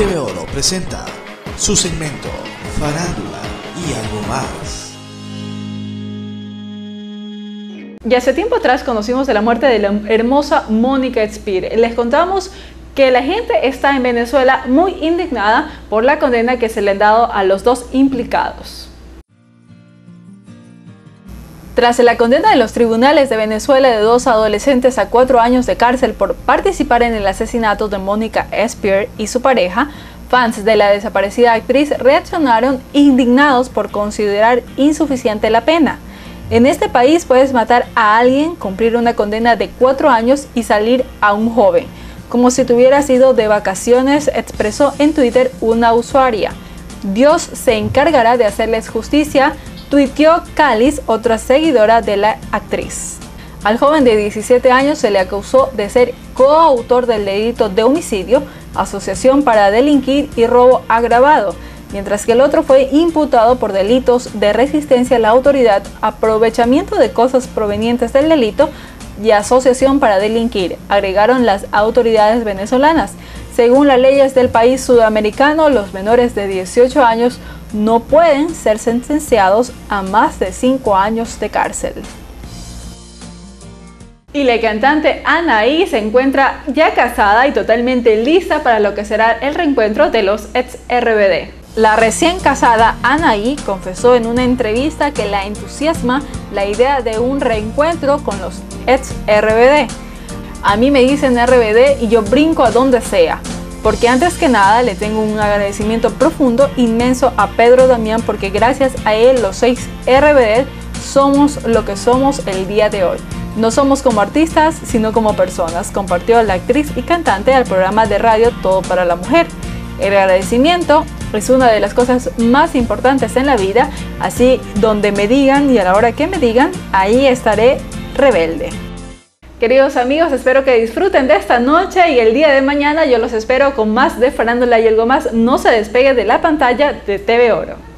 TV Oro presenta su segmento Farándula y algo más. Y hace tiempo atrás conocimos de la muerte de la hermosa Mónica Spear. Les contamos que la gente está en Venezuela muy indignada por la condena que se le han dado a los dos implicados. Tras la condena de los tribunales de Venezuela de dos adolescentes a cuatro años de cárcel por participar en el asesinato de Mónica Spear y su pareja, fans de la desaparecida actriz reaccionaron indignados por considerar insuficiente la pena. En este país puedes matar a alguien, cumplir una condena de cuatro años y salir a un joven, como si tuviera sido de vacaciones, expresó en Twitter una usuaria. Dios se encargará de hacerles justicia, tuiteó Cáliz, otra seguidora de la actriz. Al joven de 17 años se le acusó de ser coautor del delito de homicidio, asociación para delinquir y robo agravado, mientras que el otro fue imputado por delitos de resistencia a la autoridad, aprovechamiento de cosas provenientes del delito y asociación para delinquir, agregaron las autoridades venezolanas. Según las leyes del país sudamericano, los menores de 18 años no pueden ser sentenciados a más de 5 años de cárcel. Y la cantante Anaí se encuentra ya casada y totalmente lista para lo que será el reencuentro de los ex RBD. La recién casada Anaí confesó en una entrevista que la entusiasma la idea de un reencuentro con los ex RBD. A mí me dicen RBD y yo brinco a donde sea porque antes que nada le tengo un agradecimiento profundo, inmenso a Pedro Damián, porque gracias a él los seis RBD somos lo que somos el día de hoy. No somos como artistas, sino como personas, compartió la actriz y cantante al programa de radio Todo para la Mujer. El agradecimiento es una de las cosas más importantes en la vida, así donde me digan y a la hora que me digan, ahí estaré rebelde. Queridos amigos, espero que disfruten de esta noche y el día de mañana yo los espero con más de Farándula y algo más. No se despegue de la pantalla de TV Oro.